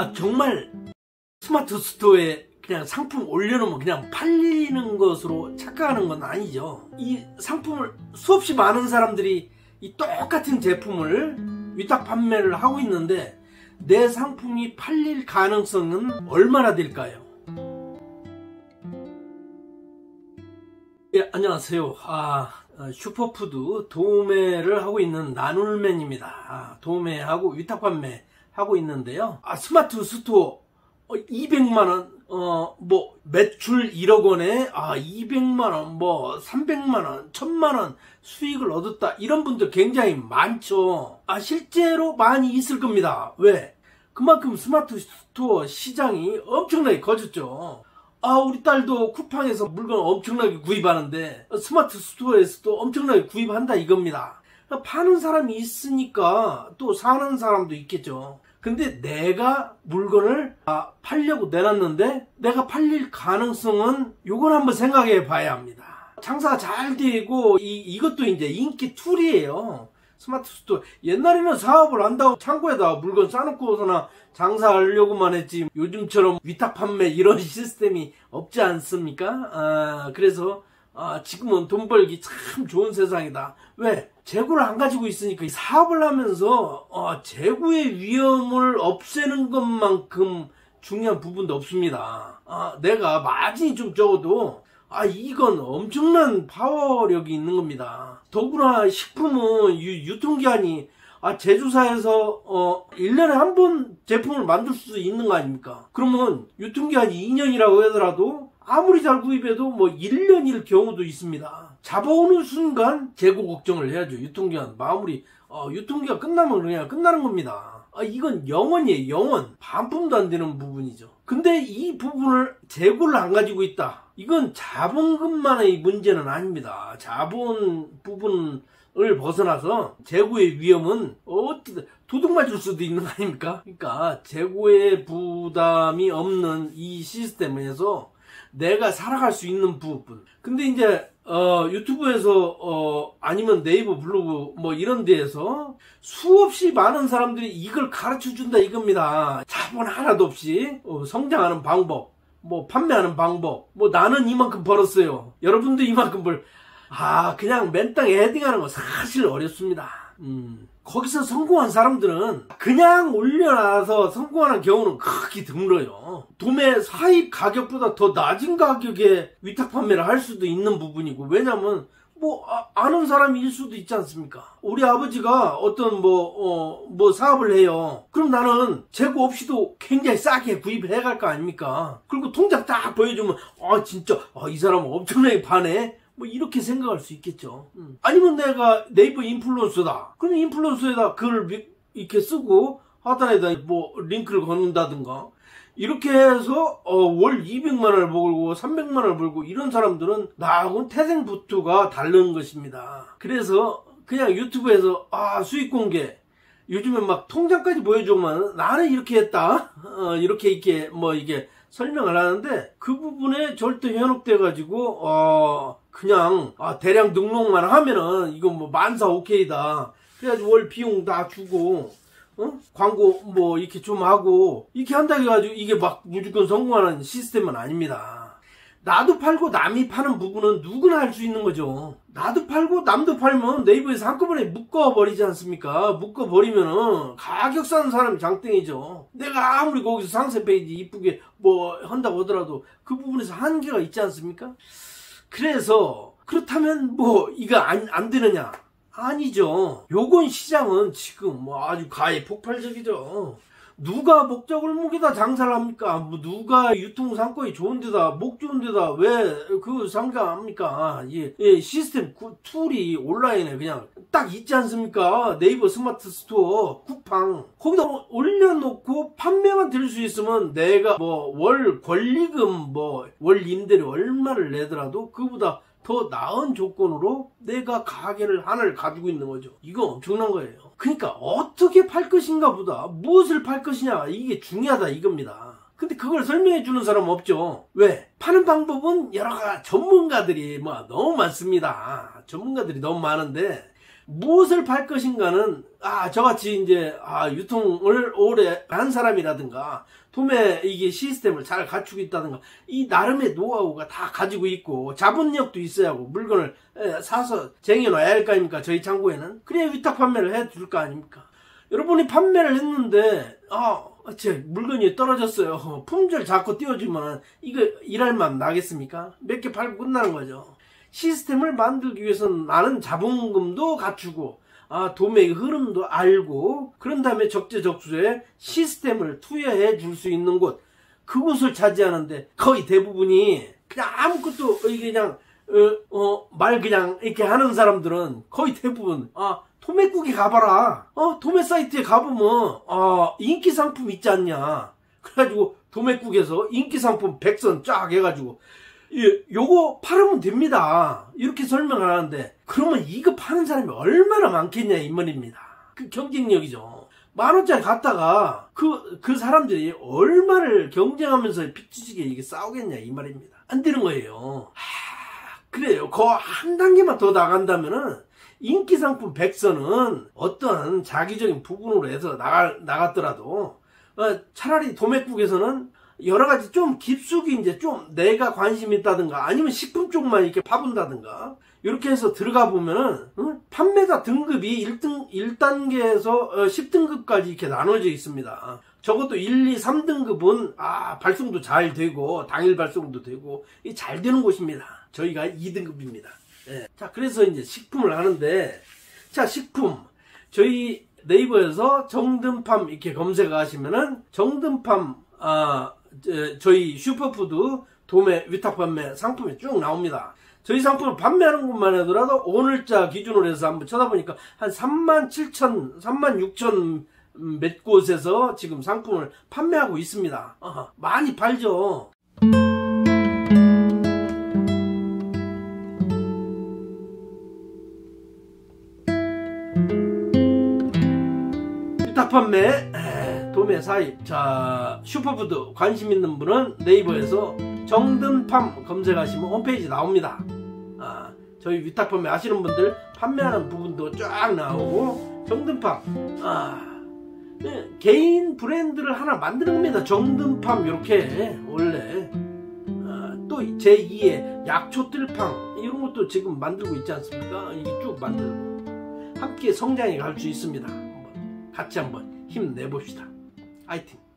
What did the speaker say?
아, 정말 스마트 스토어에 그냥 상품 올려놓으면 그냥 팔리는 것으로 착각하는 건 아니죠. 이 상품을 수없이 많은 사람들이 이 똑같은 제품을 위탁 판매를 하고 있는데 내 상품이 팔릴 가능성은 얼마나 될까요? 예, 안녕하세요. 아, 어, 슈퍼푸드 도매를 하고 있는 나눌맨입니다. 아, 도매하고 위탁 판매 하고 있는데요. 아, 스마트 스토어 200만원, 어, 뭐, 매출 1억 원에, 아, 200만원, 뭐, 300만원, 1000만원 수익을 얻었다. 이런 분들 굉장히 많죠. 아, 실제로 많이 있을 겁니다. 왜? 그만큼 스마트 스토어 시장이 엄청나게 커졌죠. 아, 우리 딸도 쿠팡에서 물건 엄청나게 구입하는데, 스마트 스토어에서도 엄청나게 구입한다 이겁니다. 파는 사람이 있으니까 또 사는 사람도 있겠죠. 근데 내가 물건을 아, 팔려고 내놨는데 내가 팔릴 가능성은 요걸 한번 생각해 봐야 합니다. 장사가 잘 되고 이, 이것도 이제 인기 툴이에요. 스마트 스토어 옛날에는 사업을 한다고 창고에다 물건 싸놓고서나 장사하려고만 했지 요즘처럼 위탁 판매 이런 시스템이 없지 않습니까? 아, 그래서 아, 지금은 돈 벌기 참 좋은 세상이다. 왜? 재고를 안 가지고 있으니까 사업을 하면서 어, 재고의 위험을 없애는 것만큼 중요한 부분도 없습니다. 아, 내가 마진이 좀 적어도 아, 이건 엄청난 파워력이 있는 겁니다. 더구나 식품은 유, 통기한이 아, 제조사에서, 어, 1년에 한 번 제품을 만들 수 있는 거 아닙니까? 그러면 유통기한이 2년이라고 하더라도 아무리 잘 구입해도 뭐 1년일 경우도 있습니다. 잡아오는 순간 재고 걱정을 해야죠. 유통기한 마무리 어, 유통기한 끝나면 그냥 끝나는 겁니다. 아, 이건 영원이에요. 영원. 반품도 안 되는 부분이죠. 근데 이 부분을 재고를 안 가지고 있다. 이건 자본금만의 문제는 아닙니다. 자본 부분을 벗어나서 재고의 위험은 어떻게 도둑 맞을 수도 있는 거 아닙니까? 그러니까 재고의 부담이 없는 이 시스템에서 내가 살아갈 수 있는 부분. 근데 이제 어, 유튜브에서 어, 아니면 네이버 블로그 뭐 이런 데에서 수없이 많은 사람들이 이걸 가르쳐 준다 이겁니다. 자본 하나도 없이 어, 성장하는 방법, 뭐 판매하는 방법, 뭐 나는 이만큼 벌었어요. 여러분도 이만큼 벌. 아 그냥 맨 땅에 헤딩하는 거 사실 어렵습니다. 음. 거기서 성공한 사람들은 그냥 올려놔서 성공하는 경우는 크게 드물어요. 도매 사입 가격보다 더 낮은 가격에 위탁 판매를 할 수도 있는 부분이고 왜냐면 뭐 아, 는 사람일 수도 있지 않습니까? 우리 아버지가 어떤 뭐어뭐 어, 뭐 사업을 해요. 그럼 나는 재고 없이도 굉장히 싸게 구입해 갈 거 아닙니까? 그리고 통장 딱 보여주면 아 진짜 아, 이 사람 엄청나게 파네. 뭐 이렇게 생각할 수 있겠죠. 음. 아니면 내가 네이버 인플루언서다. 그럼 인플루언서에다 글을 이렇게 쓰고 하단에다 뭐 링크를 걸는다든가 이렇게 해서 어, 월 200만 원을 벌고 300만 원을 벌고 이런 사람들은 나하고는 태생부투가 다른 것입니다. 그래서 그냥 유튜브에서 아 수익 공개 요즘에 막 통장까지 보여주면 나는 이렇게 했다 어, 이렇게 이렇게 뭐 이게 설명을 하는데 그 부분에 절대 현혹돼 가지고 어 그냥 아 대량 등록만 하면은 이건 뭐 만사 오케이다. 그래가지고 월 비용 다 주고 어? 광고 뭐 이렇게 좀 하고 이렇게 한다 해가지고 이게 막 무조건 성공하는 시스템은 아닙니다. 나도 팔고 남이 파는 부분은 누구나 할 수 있는 거죠. 나도 팔고 남도 팔면 네이버에서 한꺼번에 묶어버리지 않습니까? 묶어버리면은 가격 싸는 사람이 장땡이죠. 내가 아무리 거기서 상세 페이지 이쁘게 뭐 한다고 하더라도 그 부분에서 한계가 있지 않습니까? 그래서 그렇다면 뭐 이거 안, 안 되느냐? 아니죠. 요건 시장은 지금 뭐 아주 가히 폭발적이죠. 누가 먹자골목에다 장사를 합니까? 뭐 누가 유통 상권이 좋은 데다 목 좋은 데다 왜 그 장사합니까? 예, 예, 시스템 툴이 온라인에 그냥 딱 있지 않습니까? 네이버 스마트 스토어 쿠팡 거기다 올려놓고 판매만 될 수 있으면 내가 뭐 월 권리금 뭐 월 임대료 얼마를 내더라도 그보다 더 나은 조건으로 내가 가게를 하나를 가지고 있는 거죠. 이거 엄청난 거예요. 그러니까 어떻게 팔 것인가 보다 무엇을 팔 것이냐 이게 중요하다 이겁니다. 근데 그걸 설명해 주는 사람 없죠. 왜? 파는 방법은 여러 가지 전문가들이 뭐 너무 많습니다. 전문가들이 너무 많은데 무엇을 팔 것인가는 아 저같이 이제 아 유통을 오래 한 사람이라든가 도매 이게 시스템을 잘 갖추고 있다든가 이 나름의 노하우가 다 가지고 있고 자본력도 있어야 하고 물건을 사서 쟁여놔야 할 거 아닙니까 저희 창고에는? 그래야 위탁 판매를 해 줄 거 아닙니까? 여러분이 판매를 했는데 아 제 물건이 떨어졌어요. 품질 자꾸 띄워주면 이거 일할 만 나겠습니까? 몇 개 팔고 끝나는 거죠 시스템을 만들기 위해서는 많은 자본금도 갖추고 아, 도매의 흐름도 알고 그런 다음에 적재적소에 시스템을 투여해 줄 수 있는 곳. 그곳을 차지하는데 거의 대부분이 그냥 아무것도 그냥 어, 어, 말 그냥 이렇게 하는 사람들은 거의 대부분 아 도매국에 가봐라. 어 도매 사이트에 가보면 아 인기 상품 있지 않냐. 그래가지고 도매국에서 인기 상품 백선 쫙 해가지고 예, 요거 팔으면 됩니다. 이렇게 설명을 하는데 그러면 이거 파는 사람이 얼마나 많겠냐 이 말입니다. 그 경쟁력이죠. 만 원짜리 갖다가 그, 그 사람들이 얼마를 경쟁하면서 피치지게 이게 싸우겠냐 이 말입니다. 안 되는 거예요. 하, 그래요. 그 한 단계만 더 나간다면은 인기 상품 백선은 어떤 자기적인 부분으로 해서 나가, 나갔더라도 어, 차라리 도매국에서는 여러 가지 좀 깊숙이 이제 좀 내가 관심 있다든가 아니면 식품 쪽만 이렇게 파본다든가 이렇게 해서 들어가 보면은 응? 판매가 등급이 1등 1단계에서 어, 10등급까지 이렇게 나눠져 있습니다. 적어도 1, 2, 3등급은 아 발송도 잘 되고 당일 발송도 되고 잘 되는 곳입니다. 저희가 2등급입니다. 예. 자 그래서 이제 식품을 하는데 자 식품 저희 네이버에서 정든팜 이렇게 검색하시면은 정든팜 아 저희 슈퍼푸드 도매 위탁 판매 상품이 쭉 나옵니다. 저희 상품을 판매하는 것만 하더라도 오늘자 기준으로 해서 한번 쳐다보니까 한 3만 7천, 3만 6천 몇 곳에서 지금 상품을 판매하고 있습니다. 많이 팔죠. 위탁 판매 도매 사입 자 슈퍼푸드 관심 있는 분은 네이버에서 정든팜 검색하시면 홈페이지 나옵니다. 아, 저희 위탁 판매 아시는 분들 판매하는 부분도 쫙 나오고 정든팜. 아, 네, 개인 브랜드를 하나 만드는 겁니다. 정든팜 이렇게 원래. 아, 또 제2의 약초뜰팡 이런 것도 지금 만들고 있지 않습니까? 이게 쭉 만들고. 함께 성장해 갈 수 있습니다. 같이 한번 힘내봅시다. Think.